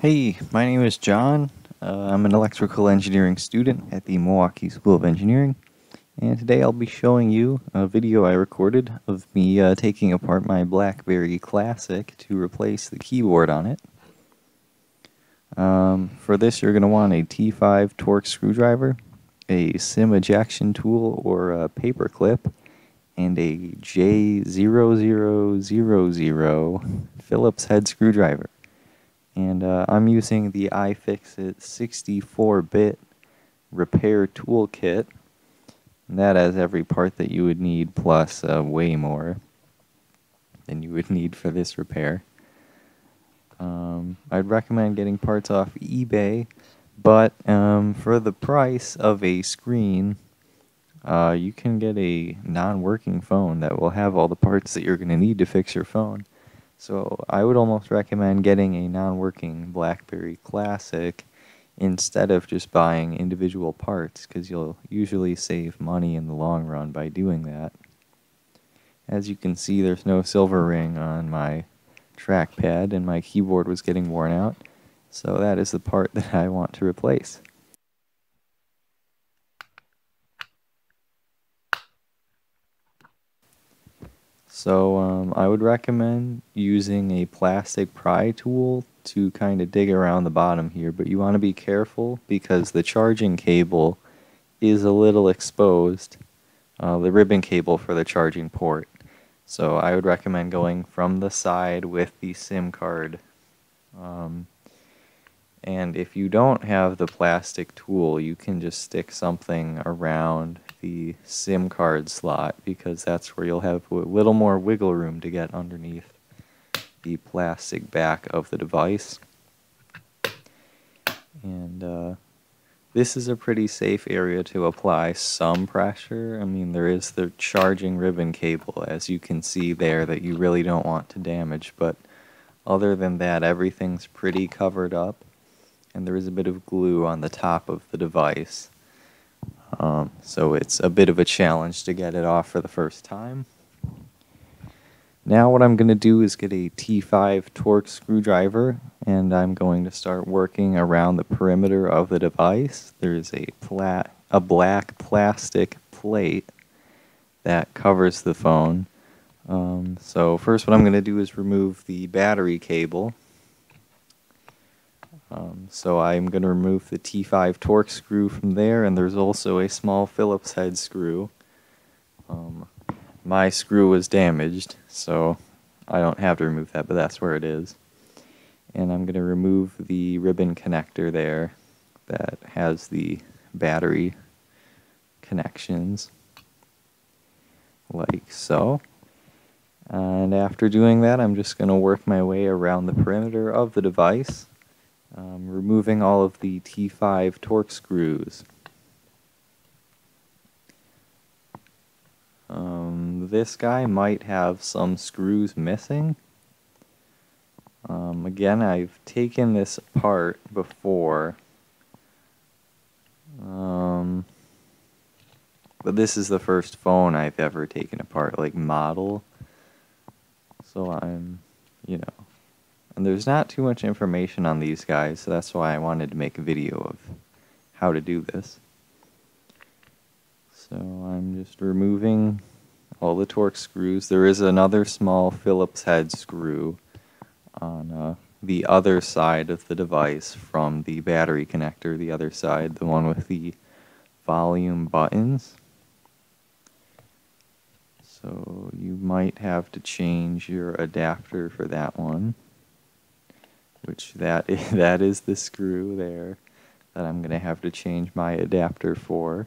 Hey, my name is John. Uh, I'm an electrical engineering student at the Milwaukee School of Engineering, and today I'll be showing you a video I recorded of me uh, taking apart my BlackBerry Classic to replace the keyboard on it. Um, for this, you're going to want a T5 Torx screwdriver, a SIM ejection tool or a paper clip, and a J0000 Phillips head screwdriver and uh, I'm using the iFixit 64-bit repair toolkit. And that has every part that you would need plus uh, way more than you would need for this repair. Um, I'd recommend getting parts off eBay, but um, for the price of a screen, uh, you can get a non-working phone that will have all the parts that you're going to need to fix your phone. So I would almost recommend getting a non-working BlackBerry Classic instead of just buying individual parts because you'll usually save money in the long run by doing that. As you can see there's no silver ring on my trackpad and my keyboard was getting worn out so that is the part that I want to replace. So um, I would recommend using a plastic pry tool to kind of dig around the bottom here, but you want to be careful because the charging cable is a little exposed, uh, the ribbon cable for the charging port. So I would recommend going from the side with the SIM card. Um, and if you don't have the plastic tool, you can just stick something around the SIM card slot because that's where you'll have a little more wiggle room to get underneath the plastic back of the device. And uh, this is a pretty safe area to apply some pressure. I mean, there is the charging ribbon cable, as you can see there, that you really don't want to damage. But other than that, everything's pretty covered up. And there is a bit of glue on the top of the device. Um, so it's a bit of a challenge to get it off for the first time. Now what I'm going to do is get a T5 Torx screwdriver and I'm going to start working around the perimeter of the device. There's a, pla a black plastic plate that covers the phone. Um, so first what I'm going to do is remove the battery cable um, so I'm going to remove the T5 Torx screw from there, and there's also a small Phillips head screw. Um, my screw was damaged, so I don't have to remove that, but that's where it is. And I'm going to remove the ribbon connector there that has the battery connections, like so. And after doing that, I'm just going to work my way around the perimeter of the device um, removing all of the T5 Torx screws. Um, this guy might have some screws missing. Um, again, I've taken this apart before. Um, but this is the first phone I've ever taken apart, like model. So I'm, and there's not too much information on these guys, so that's why I wanted to make a video of how to do this. So I'm just removing all the Torx screws. There is another small Phillips head screw on uh, the other side of the device from the battery connector, the other side, the one with the volume buttons. So you might have to change your adapter for that one which that is, that is the screw there that I'm going to have to change my adapter for.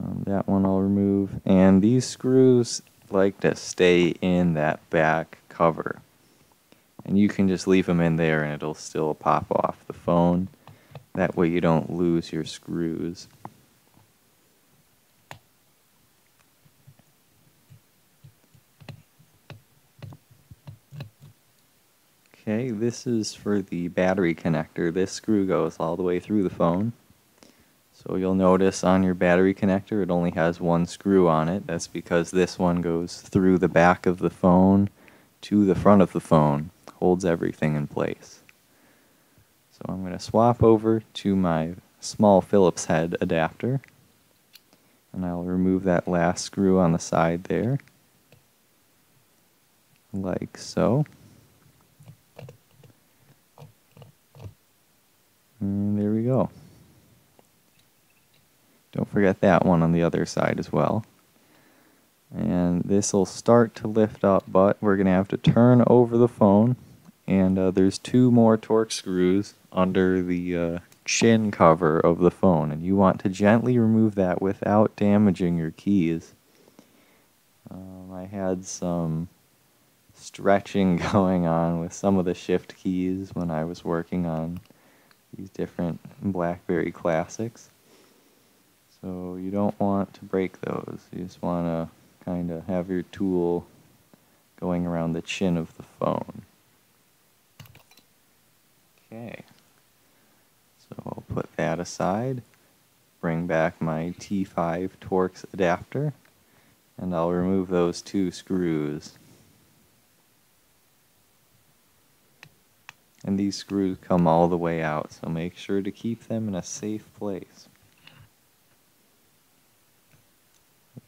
Um, that one I'll remove. And these screws like to stay in that back cover. And you can just leave them in there and it'll still pop off the phone. That way you don't lose your screws. Okay, this is for the battery connector. This screw goes all the way through the phone. So you'll notice on your battery connector it only has one screw on it. That's because this one goes through the back of the phone to the front of the phone. Holds everything in place. So I'm going to swap over to my small Phillips head adapter. And I'll remove that last screw on the side there. Like so. And there we go. Don't forget that one on the other side as well. And this will start to lift up, but we're going to have to turn over the phone. And uh, there's two more Torx screws under the uh, chin cover of the phone. And you want to gently remove that without damaging your keys. Um, I had some stretching going on with some of the shift keys when I was working on these different BlackBerry classics. So you don't want to break those. You just want to kind of have your tool going around the chin of the phone. Okay. So I'll put that aside, bring back my T5 Torx adapter, and I'll remove those two screws. And these screws come all the way out, so make sure to keep them in a safe place.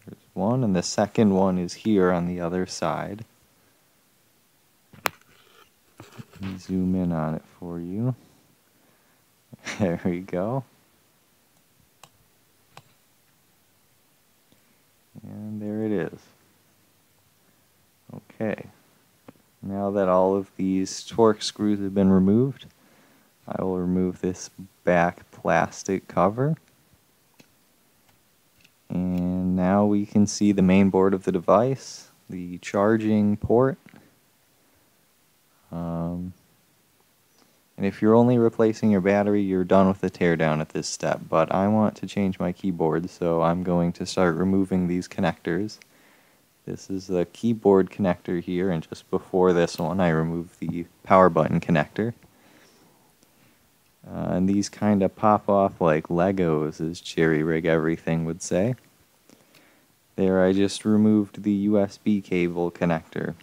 There's one, and the second one is here on the other side. zoom in on it for you. There we go. And there it is. Okay. Now that all of these Torx screws have been removed, I will remove this back plastic cover. And now we can see the main board of the device, the charging port. Um, and if you're only replacing your battery, you're done with the teardown at this step. But I want to change my keyboard, so I'm going to start removing these connectors. This is the keyboard connector here, and just before this one I removed the power button connector. Uh, and these kind of pop off like Legos, as Jerry Rig Everything would say. There I just removed the USB cable connector.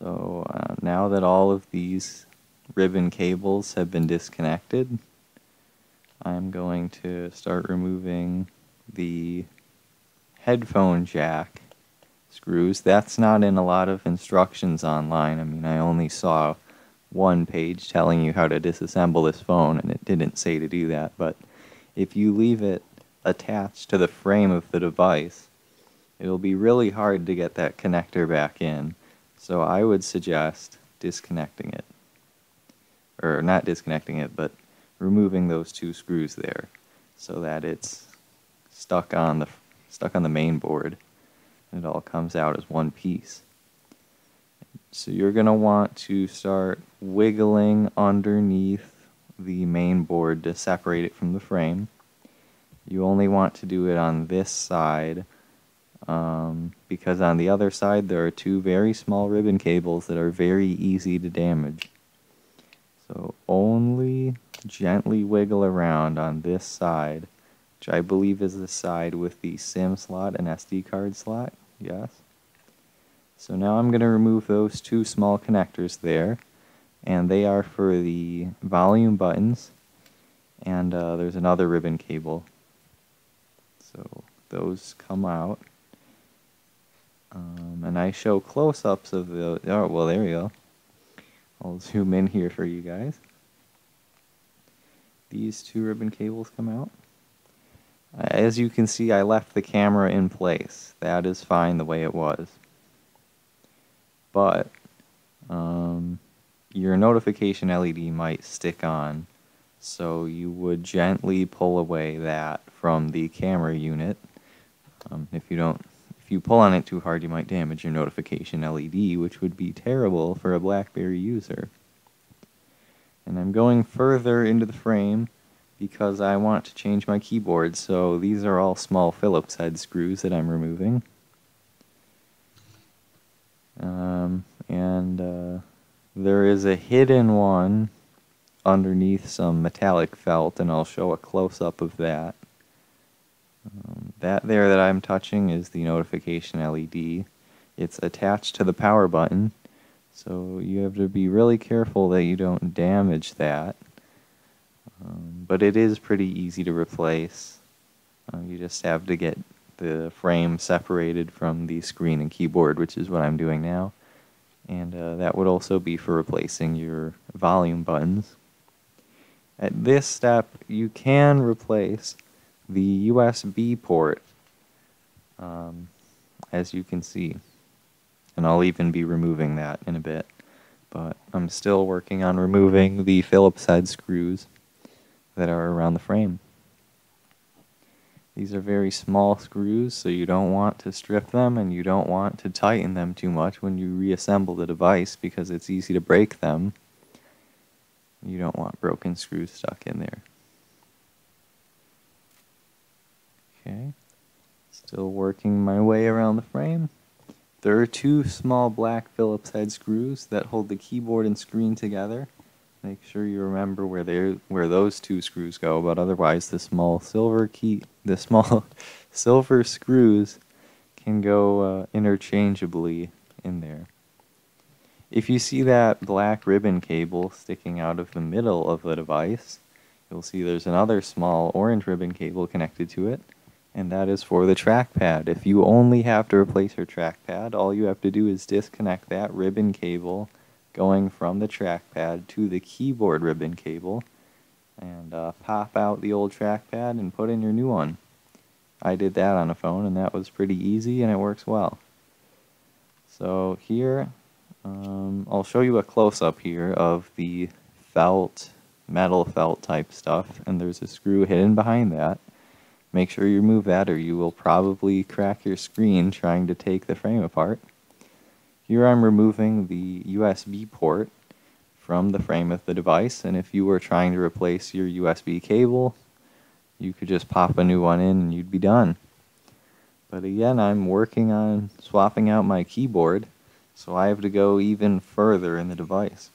So uh, now that all of these ribbon cables have been disconnected, I'm going to start removing the headphone jack screws. That's not in a lot of instructions online. I mean, I only saw one page telling you how to disassemble this phone, and it didn't say to do that. But if you leave it attached to the frame of the device, it'll be really hard to get that connector back in. So I would suggest disconnecting it. Or not disconnecting it, but removing those two screws there so that it's stuck on the stuck on the main board. And it all comes out as one piece. So you're going to want to start wiggling underneath the main board to separate it from the frame. You only want to do it on this side um, because on the other side there are two very small ribbon cables that are very easy to damage. So only gently wiggle around on this side which I believe is the side with the SIM slot and SD card slot. Yes. So now I'm going to remove those two small connectors there, and they are for the volume buttons, and uh, there's another ribbon cable. So those come out. Um, and I show close-ups of the, oh, well, there we go. I'll zoom in here for you guys. These two ribbon cables come out. As you can see, I left the camera in place. That is fine the way it was. But um, your notification LED might stick on, so you would gently pull away that from the camera unit. Um, if you don't, if you pull on it too hard, you might damage your notification LED, which would be terrible for a BlackBerry user. And I'm going further into the frame because I want to change my keyboard. So these are all small Phillips head screws that I'm removing. Um, and uh, there is a hidden one underneath some metallic felt, and I'll show a close-up of that. Um, that there that I'm touching is the notification LED. It's attached to the power button, So you have to be really careful that you don't damage that. Um, but it is pretty easy to replace. Uh, you just have to get the frame separated from the screen and keyboard, which is what I'm doing now. And uh, that would also be for replacing your volume buttons. At this step, you can replace the USB port, um, as you can see. And I'll even be removing that in a bit. But I'm still working on removing the Phillips head screws that are around the frame. These are very small screws, so you don't want to strip them and you don't want to tighten them too much when you reassemble the device because it's easy to break them. You don't want broken screws stuck in there. Okay, still working my way around the frame. There are two small black Phillips head screws that hold the keyboard and screen together. Make sure you remember where they where those two screws go, but otherwise the small silver key the small silver screws can go uh, interchangeably in there. If you see that black ribbon cable sticking out of the middle of the device, you'll see there's another small orange ribbon cable connected to it, and that is for the trackpad. If you only have to replace your trackpad, all you have to do is disconnect that ribbon cable going from the trackpad to the keyboard ribbon cable and uh, pop out the old trackpad and put in your new one. I did that on a phone and that was pretty easy and it works well. So here, um, I'll show you a close-up here of the felt, metal felt type stuff and there's a screw hidden behind that. Make sure you remove that or you will probably crack your screen trying to take the frame apart. Here I'm removing the USB port from the frame of the device and if you were trying to replace your USB cable you could just pop a new one in and you'd be done. But again I'm working on swapping out my keyboard so I have to go even further in the device.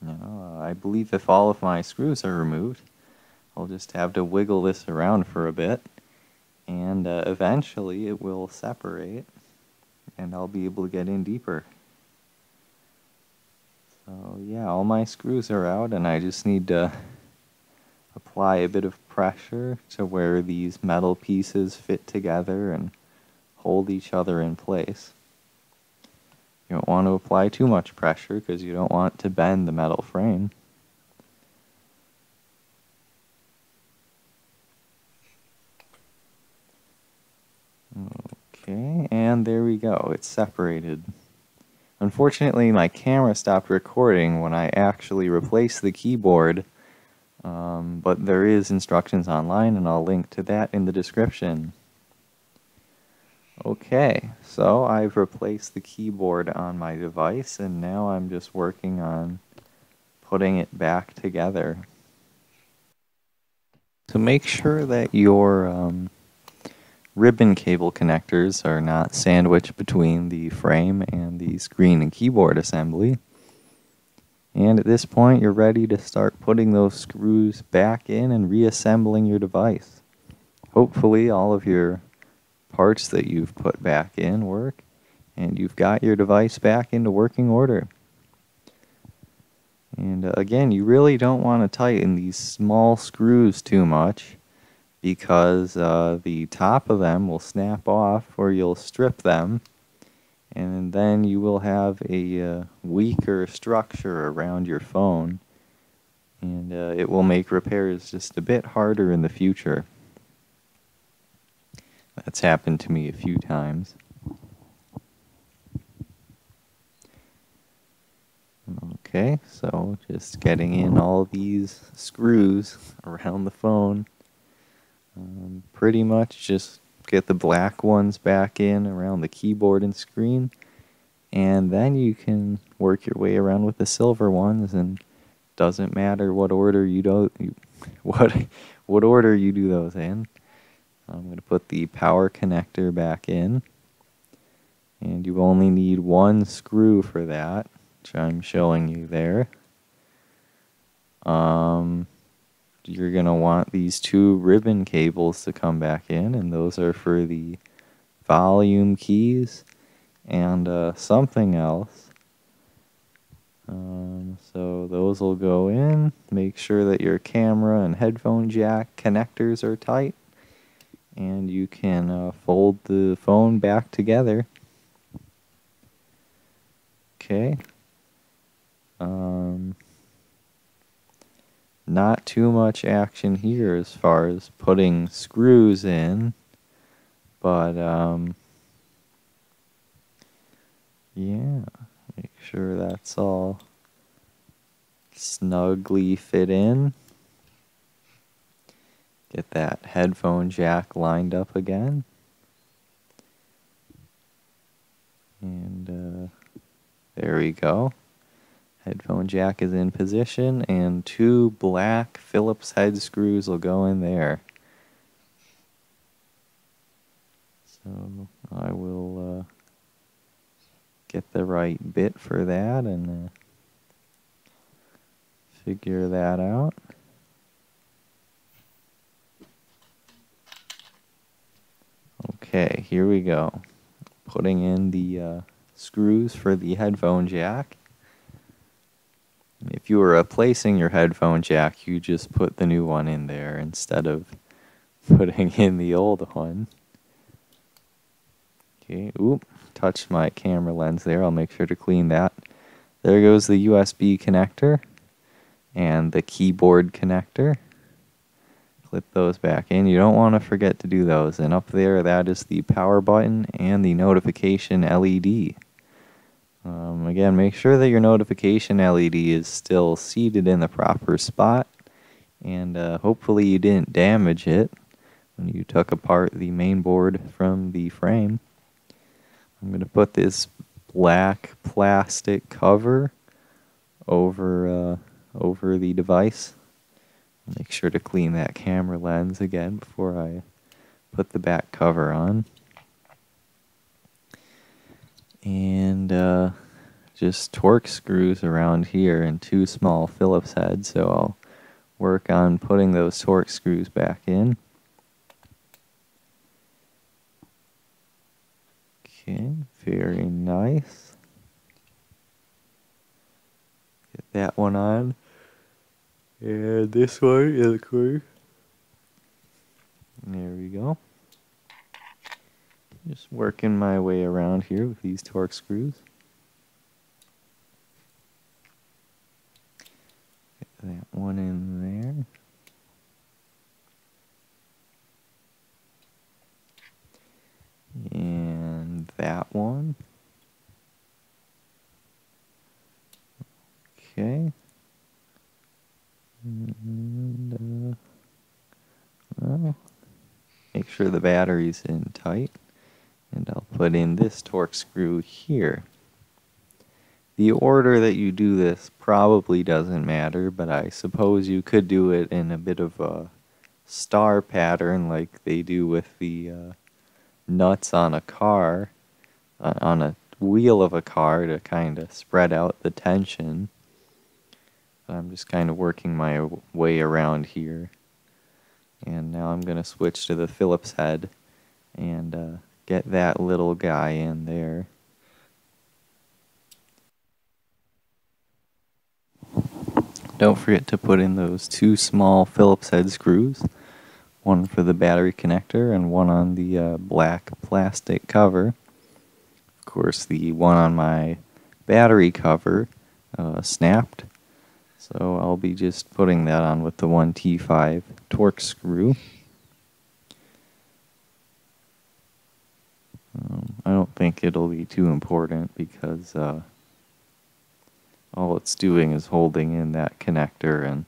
Know, I believe if all of my screws are removed I'll just have to wiggle this around for a bit and uh, eventually it will separate and I'll be able to get in deeper. So yeah, all my screws are out and I just need to apply a bit of pressure to where these metal pieces fit together and hold each other in place. You don't want to apply too much pressure because you don't want to bend the metal frame. Okay, and there we go. It's separated. Unfortunately, my camera stopped recording when I actually replaced the keyboard, um, but there is instructions online, and I'll link to that in the description. Okay, so I've replaced the keyboard on my device, and now I'm just working on putting it back together. To make sure that your um, ribbon cable connectors are not sandwiched between the frame and the screen and keyboard assembly. And at this point, you're ready to start putting those screws back in and reassembling your device. Hopefully, all of your parts that you've put back in work, and you've got your device back into working order. And uh, again, you really don't want to tighten these small screws too much because uh, the top of them will snap off or you'll strip them and then you will have a uh, weaker structure around your phone and uh, it will make repairs just a bit harder in the future. That's happened to me a few times. Okay, so just getting in all these screws around the phone. Um, pretty much just get the black ones back in around the keyboard and screen and then you can work your way around with the silver ones and doesn't matter what order you do you, what what order you do those in. I'm going to put the power connector back in and you only need one screw for that which I'm showing you there. Um, you're going to want these two ribbon cables to come back in, and those are for the volume keys and uh, something else. So those will go in. Make sure that your camera and headphone jack connectors are tight. And you can uh, fold the phone back together. Okay. Um, not too much action here as far as putting screws in. But, um, yeah, make sure that's all snugly fit in. Get that headphone jack lined up again. And uh, there we go. Headphone jack is in position and two black Phillips head screws will go in there. So I will uh, get the right bit for that and uh, figure that out. Okay, here we go. Putting in the uh, screws for the headphone jack. If you were replacing your headphone jack, you just put the new one in there instead of putting in the old one. Okay, oop, touched my camera lens there. I'll make sure to clean that. There goes the USB connector and the keyboard connector. Clip those back in. You don't want to forget to do those. And up there, that is the power button and the notification LED. Um, again, make sure that your notification LED is still seated in the proper spot. And uh, hopefully you didn't damage it when you took apart the main board from the frame. I'm going to put this black plastic cover over uh, over the device. Make sure to clean that camera lens again before I put the back cover on. And uh, just Torx screws around here and two small Phillips heads, so I'll work on putting those Torx screws back in. Okay, very nice. Get that one on. And this one in the corner. There we go. Just working my way around here with these Torx screws. Get that one in there. And that one. Okay. And, uh, well, make sure the battery's in tight. And I'll put in this Torx screw here. The order that you do this probably doesn't matter, but I suppose you could do it in a bit of a star pattern like they do with the uh, nuts on a car, uh, on a wheel of a car to kind of spread out the tension. I'm just kind of working my way around here. And now I'm going to switch to the Phillips head and uh, get that little guy in there. Don't forget to put in those two small Phillips head screws, one for the battery connector and one on the uh, black plastic cover. Of course, the one on my battery cover uh, snapped so I'll be just putting that on with the 1T5 Torx screw. Um, I don't think it'll be too important because uh, all it's doing is holding in that connector and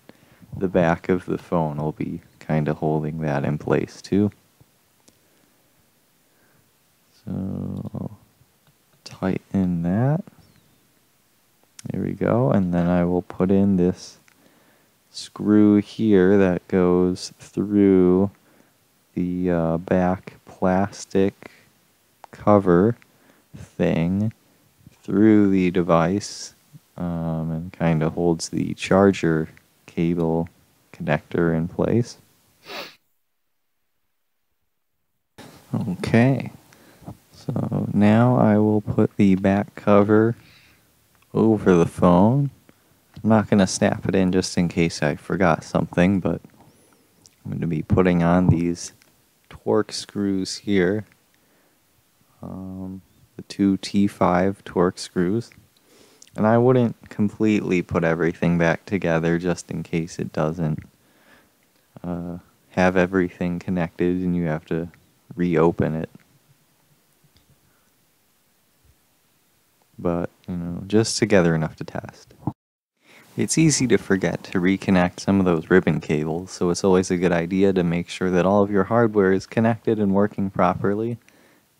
the back of the phone will be kind of holding that in place too. So I'll tighten that. There we go. And then I will put in this screw here that goes through the uh, back plastic cover thing through the device um, and kind of holds the charger cable connector in place. Okay, so now I will put the back cover over the phone I'm not going to snap it in just in case I forgot something, but I'm going to be putting on these Torx screws here. Um, the two T5 Torx screws. And I wouldn't completely put everything back together just in case it doesn't uh, have everything connected and you have to reopen it. But, you know, just together enough to test. It's easy to forget to reconnect some of those ribbon cables, so it's always a good idea to make sure that all of your hardware is connected and working properly.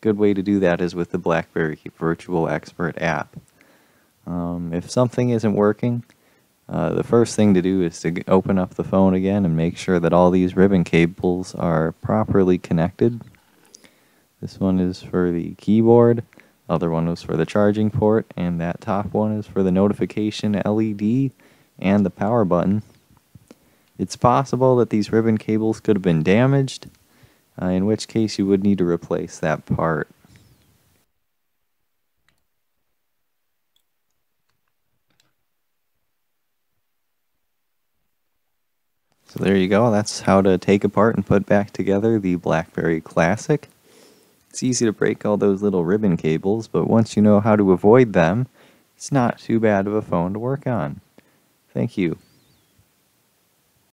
Good way to do that is with the BlackBerry Virtual Expert app. Um, if something isn't working, uh, the first thing to do is to open up the phone again and make sure that all these ribbon cables are properly connected. This one is for the keyboard, other one was for the charging port, and that top one is for the notification LED and the power button. It's possible that these ribbon cables could have been damaged, uh, in which case you would need to replace that part. So there you go. That's how to take apart and put back together the BlackBerry Classic. It's easy to break all those little ribbon cables, but once you know how to avoid them, it's not too bad of a phone to work on. Thank you.